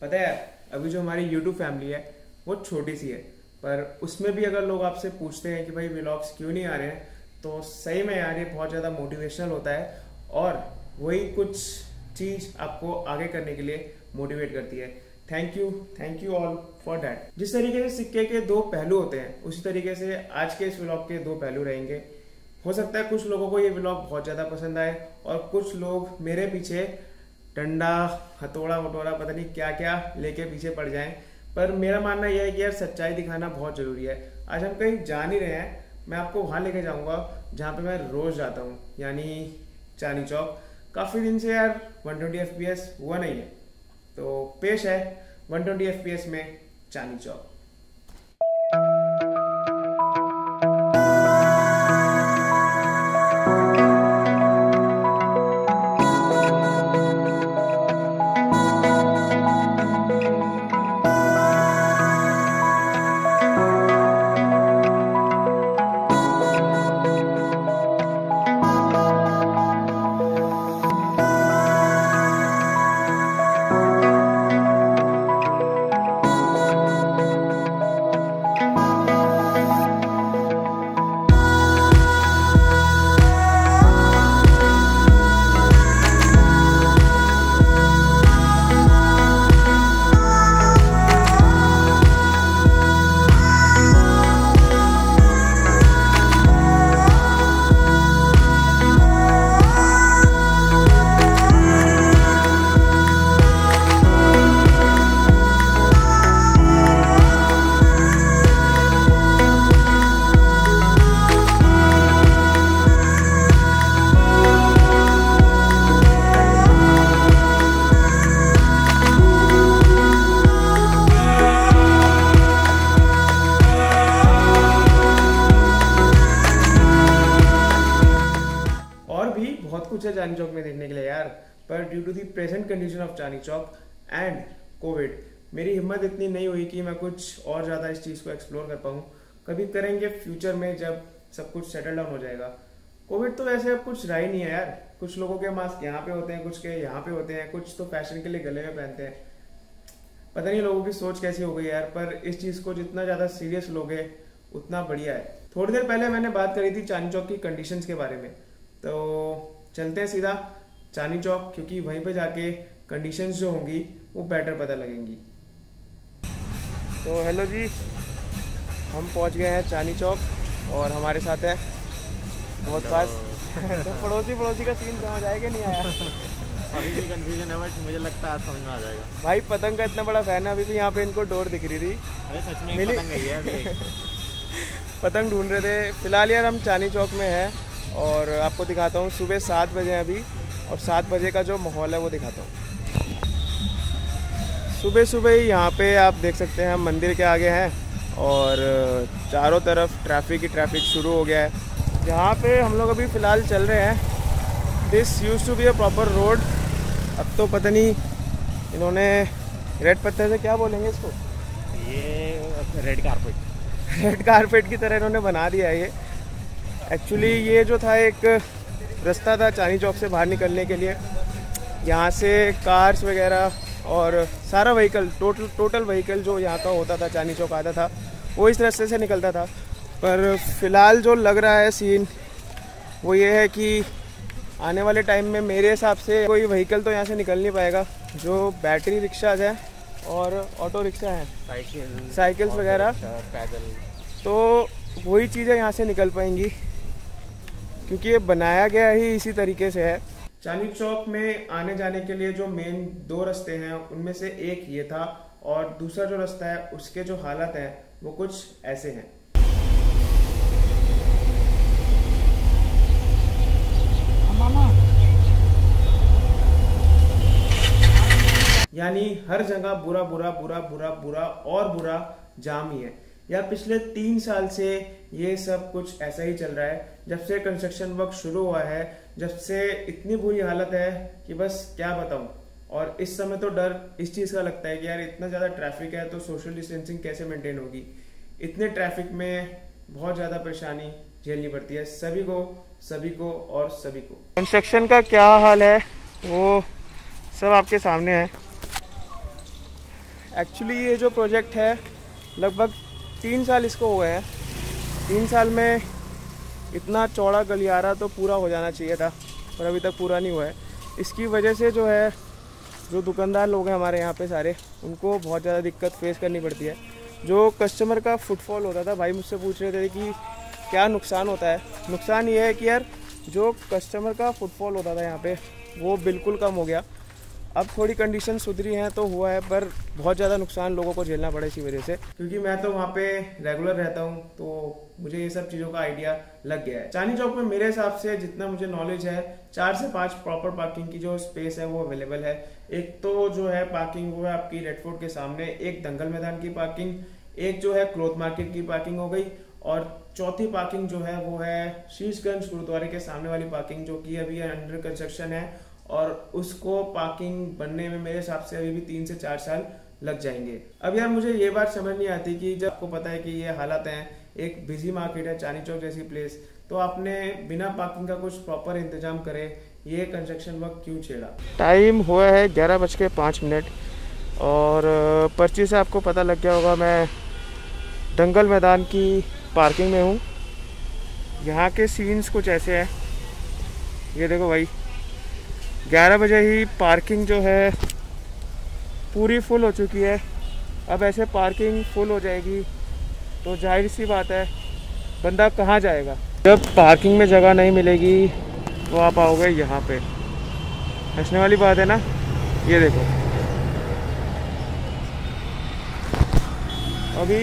पता है, अभी जो हमारी यूट्यूब फैमिली है, वो छोटी सी है, पर उसमें भी अगर लोग आपसे पूछते हैं कि भाई व्लॉग्स क्यों नहीं आ रहे हैं तो सही में यार ये बहुत ज़्यादा मोटिवेशनल होता है और वही कुछ चीज़ आपको आगे करने के लिए मोटिवेट करती है। Thank you thank you all for that जिस तरीके से सिक्के के दो पहलू होते हैं, उसी तरीके से आज के इस व्लॉग के दो पहलू रहेंगे। हो सकता है कुछ लोगों को ये व्लॉग बहुत ज़्यादा पसंद आए और कुछ लोग मेरे पीछे डंडा, हथौड़ा वटोड़ा पता नहीं क्या क्या लेके पीछे पड़ जाएँ। पर मेरा मानना यह है कि यार सच्चाई दिखाना बहुत ज़रूरी है। आज हम कहीं जा नहीं रहे हैं, मैं आपको वहाँ लेके जाऊँगा, जहाँ पे मैं रोज़ जाता हूँ, यानी चांदी चौक। काफ़ी दिन से यार 120 ट्वेंटी हुआ नहीं है तो पेश है 120 ट्वेंटी में चांदी चौक। पर due to the present condition of Chandi Chowk and Covid मेरी हिम्मत इतनी नहीं हुई कि मैं कुछ और ज़्यादा इस चीज़ को एक्सप्लोर कर पाऊँ। कभी करेंगे फ्यूचर में जब सब कुछ सेटल डाउन हो जाएगा। कोविड तो वैसे अब कुछ रहा ही नहीं है यार। कुछ लोगों के मास्क यहाँ पे होते हैं, कुछ के यहाँ पे होते हैं, कुछ तो फ़ैशन के लिए गले में पहनते हैं। पता नहीं लोगों की सोच कैसी हो गई यार, पर इस चीज़ को जितना ज़्यादा सीरियस लोग लोगे उतना बढ़िया है। थोड़ी देर पहले मैंने बात करी थी चांदी चौक की कंडीशंस के बारे में। तो चलते हैं सीधा। चांदी चौक क्योंकि वहीं पे जाके कंडीशंस जो होंगी वो बेटर पता लगेंगी। तो हेलो जी हम पहुँच गए हैं चांदी चौक और हमारे साथ है बहुत पास तो पड़ोसी पड़ोसी का सीन समझ आएगा नहीं आया? अभी भी कंफ्यूजन है बट मुझे लगता है समझ में आ जाएगा। भाई पतंग का इतना बड़ा फ़ैन है अभी भी यहाँ पे इनको डोर दिख रही थी। अरे सच में मिली? पतंग है अभी। पतंग ढूंढ रहे थे। फ़िलहाल यार हम चांदी चौक में हैं और आपको दिखाता हूँ सुबह सात बजे हैं अभी। और सात बजे का जो माहौल है वो दिखाता हूँ। सुबह सुबह ही यहाँ पे आप देख सकते हैं हम मंदिर के आगे हैं और चारों तरफ़ ट्रैफ़िक ही ट्रैफ़िक शुरू हो गया है। यहाँ पे हम लोग अभी फ़िलहाल चल रहे हैं। This used to be a proper road अब तो पता नहीं इन्होंने रेड पत्थर से क्या बोलेंगे इसको? ये रेड कारपेट रेड कारपेट की तरह इन्होंने बना दिया है ये। एक्चुअली ये जो था एक रास्ता था चांदी चौक से बाहर निकलने के लिए। यहाँ से कार्स वगैरह और सारा व्हीकल टोटल टोटल व्हीकल जो यहाँ का होता था चांदी चौक आता था वो इस रास्ते से निकलता था। पर फ़िलहाल जो लग रहा है सीन वो ये है कि आने वाले टाइम में मेरे हिसाब से कोई व्हीकल तो यहाँ से निकल नहीं पाएगा जो बैटरी रिक्शाज हैं और ऑटो रिक्शा हैं। साइकिल साइकिल्स वगैरह। पैदल तो वही चीज़ें यहाँ से निकल पाएँगी। क्योंकि ये बनाया गया ही इसी तरीके से है। चांदी चौक में आने जाने के लिए जो मेन दो रास्ते हैं उनमें से एक ये था और दूसरा जो रास्ता है उसके जो हालत है वो कुछ ऐसे हैं। यानी हर जगह बुरा बुरा बुरा बुरा बुरा और बुरा जाम ही है। या पिछले तीन साल से ये सब कुछ ऐसा ही चल रहा है जब से कंस्ट्रक्शन वर्क शुरू हुआ है जब से इतनी बुरी हालत है कि बस क्या बताऊँ। और इस समय तो डर इस चीज़ का लगता है कि यार इतना ज़्यादा ट्रैफ़िक है तो सोशल डिस्टेंसिंग कैसे मेंटेन होगी? इतने ट्रैफ़िक में बहुत ज़्यादा परेशानी झेलनी पड़ती है सभी को सभी को और सभी को। कंस्ट्रक्शन का क्या हाल है? वो सब आपके सामने है। एक्चुअली ये जो प्रोजेक्ट है लगभग तीन साल इसको हुए हैं। तीन साल में इतना चौड़ा गलियारा तो पूरा हो जाना चाहिए था, पर अभी तक पूरा नहीं हुआ है। इसकी वजह से जो है, जो दुकानदार लोग हैं हमारे यहाँ पे सारे, उनको बहुत ज़्यादा दिक्कत फेस करनी पड़ती है। जो कस्टमर का फुटफॉल होता था, भाई मुझसे पूछ रहे थे कि क्या नुकसान होता है? नुकसान ये है कि यार, जो कस्टमर का फुटफॉल होता था यहाँ पे, वो बिल्कुल कम हो गया। अब थोड़ी कंडीशन सुधरी हैं तो हुआ है, पर बहुत ज़्यादा नुकसान लोगों को झेलना पड़ा इसी वजह से। क्योंकि मैं तो वहाँ पे रेगुलर रहता हूँ तो मुझे ये सब चीज़ों का आइडिया लग गया है। चांदी चौक में मेरे हिसाब से जितना मुझे नॉलेज है, चार से पाँच प्रॉपर पार्किंग की जो स्पेस है वो अवेलेबल है। एक तो जो है पार्किंग वो है आपकी रेडफोर्ट के सामने, एक दंगल मैदान की पार्किंग एक जो है क्लोथ मार्केट की पार्किंग हो गई, और चौथी पार्किंग जो है वो है शीशगंज गुरुद्वारे के सामने वाली पार्किंग जो कि अभी अंडर कंस्ट्रक्शन है। और उसको पार्किंग बनने में मेरे हिसाब से अभी भी तीन से चार साल लग जाएँगे। अब यार मुझे ये बात समझ नहीं आती कि जब आपको पता है कि ये हालात हैं, एक बिज़ी मार्केट है चांदी चौक जैसी प्लेस तो आपने बिना पार्किंग का कुछ प्रॉपर इंतज़ाम करे, ये कंस्ट्रक्शन वर्क क्यों छेड़ा? टाइम हुआ है ग्यारह बज के पाँच मिनट और पर्ची से आपको पता लग गया होगा मैं दंगल मैदान की पार्किंग में हूँ। यहाँ के सीन्स कुछ ऐसे हैं। ये देखो भाई। ग्यारह बजे ही पार्किंग जो है पूरी फुल हो चुकी है। अब ऐसे पार्किंग फुल हो जाएगी तो ज़ाहिर सी बात है, बंदा कहाँ जाएगा? जब पार्किंग में जगह नहीं मिलेगी तो आप आओगे यहाँ पे। हंसने वाली बात है ना? ये देखो। अभी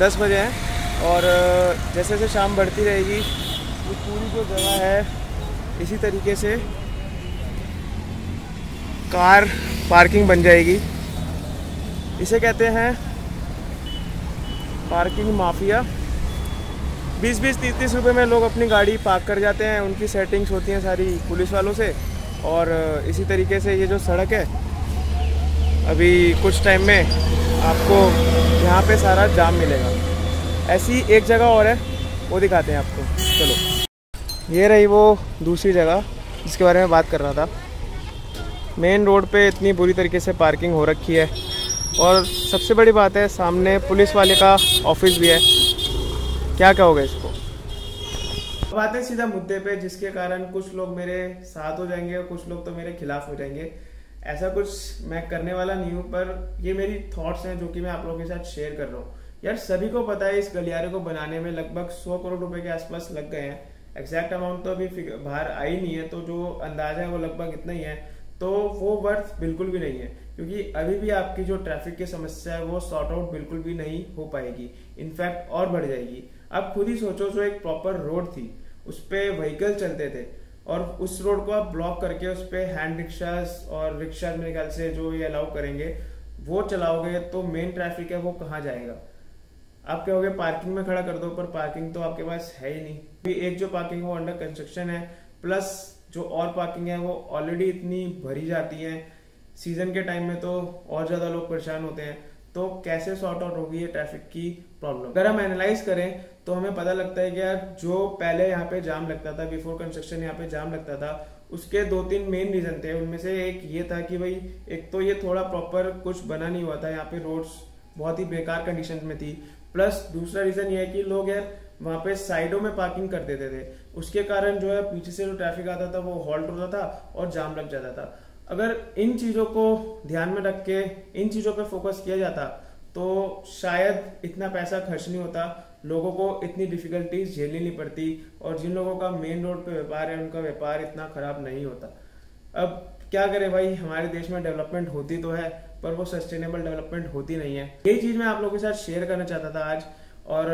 दस बजे हैं और जैसे जैसे शाम बढ़ती रहेगी ये पूरी जो जगह है इसी तरीके से कार पार्किंग बन जाएगी। इसे कहते हैं पार्किंग माफिया। बीस बीस तीस तीस रुपये में लोग अपनी गाड़ी पार्क कर जाते हैं। उनकी सेटिंग्स होती हैं सारी पुलिस वालों से। और इसी तरीके से ये जो सड़क है, अभी कुछ टाइम में आपको यहाँ पे सारा जाम मिलेगा। ऐसी एक जगह और है, वो दिखाते हैं आपको। चलो। ये रही वो दूसरी जगह, जिसके बारे में बात कर रहा था। मेन रोड पे इतनी बुरी तरीके से पार्किंग हो रखी है। और सबसे बड़ी बात है, सामने पुलिस वाले का ऑफ़िस भी है। क्या कहोगे इसको? अब आते सीधा मुद्दे पे, जिसके कारण कुछ लोग मेरे साथ हो जाएँगे और कुछ लोग तो मेरे खिलाफ हो जाएँगे। ऐसा कुछ मैं करने वाला नहीं हूँ, पर ये मेरी थॉट्स हैं जो कि मैं आप लोगों के साथ शेयर कर रहा हूँ। यार, सभी को पता है इस गलियारे को बनाने में लगभग सौ करोड़ रुपए के आसपास लग गए हैं। एग्जैक्ट अमाउंट तो अभी बाहर आई नहीं है तो जो अंदाज़ा है वो लगभग इतना ही है। तो वो वर्थ बिल्कुल भी नहीं है, क्योंकि अभी भी आपकी जो ट्रैफ़िक की समस्या है, वो सॉर्ट आउट बिल्कुल भी नहीं हो पाएगी। इनफैक्ट और बढ़ जाएगी। आप खुद ही सोचो, जो एक प्रॉपर रोड थी, उस पर व्हीकल चलते थे, और उस रोड को आप ब्लॉक करके उस पर हैंड रिक्शाज और रिक्शा मेरे ख्याल से जो ये अलाउ करेंगे, वो चलाओगे तो मेन ट्रैफ़िक है वो कहाँ जाएगा? आप कहोगे पार्किंग में खड़ा कर दो, पर पार्किंग तो आपके पास है ही नहीं। एक जो पार्किंग वो अंडर कंस्ट्रक्शन है प्लस जो और पार्किंग है वो ऑलरेडी इतनी भरी जाती है। सीज़न के टाइम में तो और ज़्यादा लोग परेशान होते हैं। तो कैसे सॉर्ट आउट होगी ये ट्रैफ़िक की प्रॉब्लम अगर हम एनालाइज करें तो हमें पता लगता है कि यार, जो पहले यहाँ पे जाम लगता था बिफोर कंस्ट्रक्शन यहाँ पे जाम लगता था, उसके दो तीन मेन रीजन थे। उनमें से एक ये था कि भाई, एक तो ये थोड़ा प्रॉपर कुछ बना नहीं हुआ था। यहाँ पे रोड्स बहुत ही बेकार कंडीशन में थी। प्लस दूसरा रीजन ये है कि लोग यार वहाँ पे साइडों में पार्किंग कर देते थे। उसके कारण जो है पीछे से जो ट्रैफ़िक आता था वो हॉल्ट होता था और जाम लग जाता था। अगर इन चीज़ों को ध्यान में रख के, इन चीज़ों पर फोकस किया जाता तो शायद इतना पैसा खर्च नहीं होता, लोगों को इतनी डिफिकल्टीज झेलनी नहीं पड़ती और जिन लोगों का मेन रोड पे व्यापार है, उनका व्यापार इतना खराब नहीं होता। अब क्या करें भाई, हमारे देश में डेवलपमेंट होती तो है पर वो सस्टेनेबल डेवलपमेंट होती नहीं है। यही चीज़ मैं आप लोगों के साथ शेयर करना चाहता था आज, और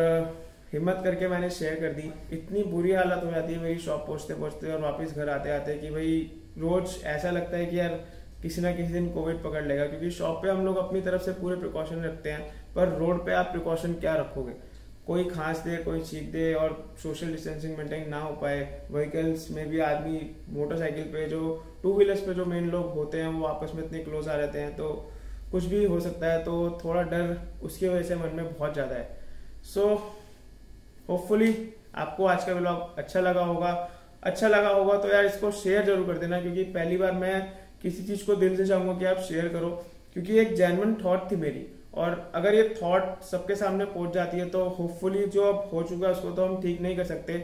हिम्मत करके मैंने शेयर कर दी। इतनी बुरी हालत हो जाती है मेरी शॉप पहुँचते पहुँचते और वापस घर आते आते कि भाई, रोज ऐसा लगता है कि यार, किसी ना किसी दिन कोविड पकड़ लेगा, क्योंकि शॉप पे हम लोग अपनी तरफ़ से पूरे प्रिकॉशन रखते हैं, पर रोड पे आप प्रिकॉशन क्या रखोगे? कोई खांस दे, कोई चीख दे और सोशल डिस्टेंसिंग मेंटेन ना हो पाए। व्हीकल्स में भी आदमी मोटरसाइकिल पे जो टू व्हीलर्स पे जो मेन लोग होते हैं, वो आपस में इतने क्लोज आ रहते हैं तो कुछ भी हो सकता है तो थोड़ा डर उसकी वजह से मन में बहुत ज़्यादा है। सो होपफुली आपको आज का ब्लॉग अच्छा लगा होगा। अच्छा लगा होगा तो यार इसको शेयर ज़रूर कर देना, क्योंकि पहली बार मैं किसी चीज़ को दिल से चाहूँगा कि आप शेयर करो, क्योंकि एक जेनवन थॉट थी मेरी। और अगर ये थॉट सबके सामने पहुँच जाती है तो होपफुली जो अब हो चुका है, उसको तो हम ठीक नहीं कर सकते।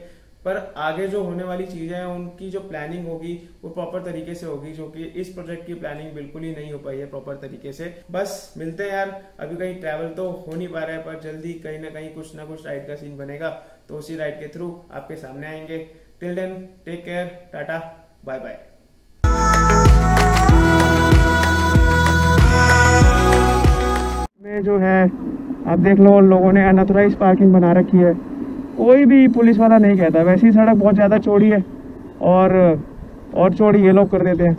पर आगे जो होने वाली चीज़ें हैं, उनकी जो प्लानिंग होगी, वो प्रॉपर तरीके से होगी, जो कि इस प्रोजेक्ट की प्लानिंग बिल्कुल ही नहीं हो पाई है प्रॉपर तरीके से। बस मिलते हैं यार, अभी कहीं ट्रैवल तो हो नहीं पा रहा है, पर जल्दी कहीं ना कहीं कुछ ना कुछ राइड का सीन बनेगा तो उसी राइड के थ्रू आपके सामने आएँगे। Till then take care tata bye bye जो है, आप देख लो लोगों ने अनऑथराइज पार्किंग बना रखी है। कोई भी पुलिस वाला नहीं कहता। वैसे ही सड़क बहुत ज़्यादा चौड़ी है और और चौड़ी ये लोग कर देते हैं।